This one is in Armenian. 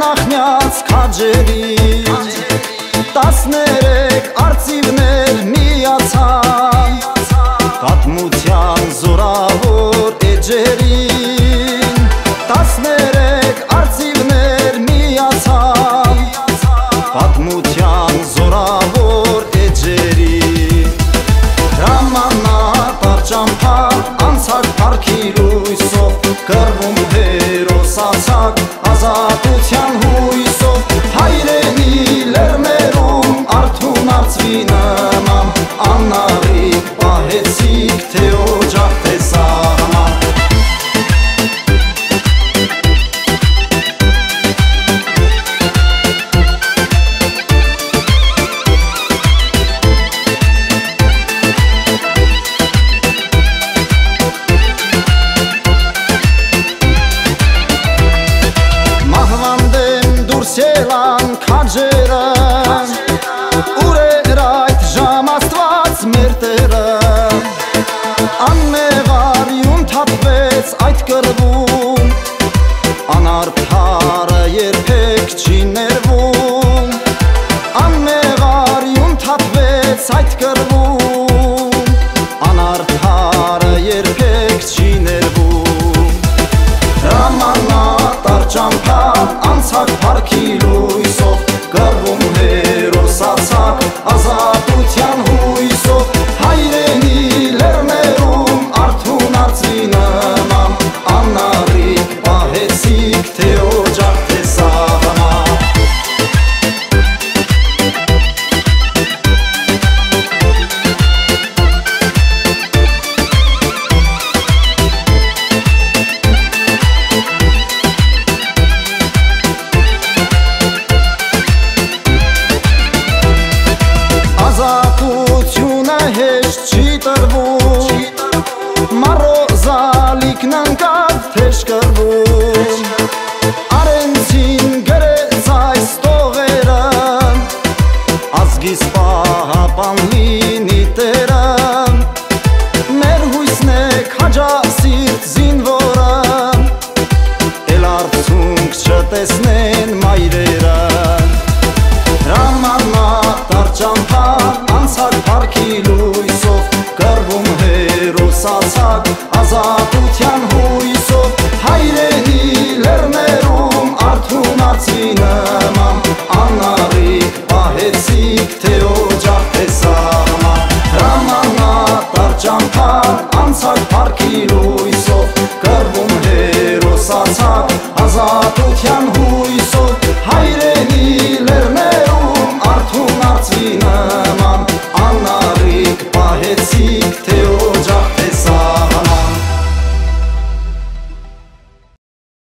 նախնյաց քաջերի 13 արդ երբեք չի ներվում Աննեղարյուն թապվեց այդ կրվում Անարդարը երբեք չի ներվում Համանա տարճամպա անցակ պարքի տեսնեն մայրերան Հրամանա տարճանքա անցակ պարքի լույսով Կրվում հերոսացակ ազատության հույսով Հայրեհի լերներում արդունացին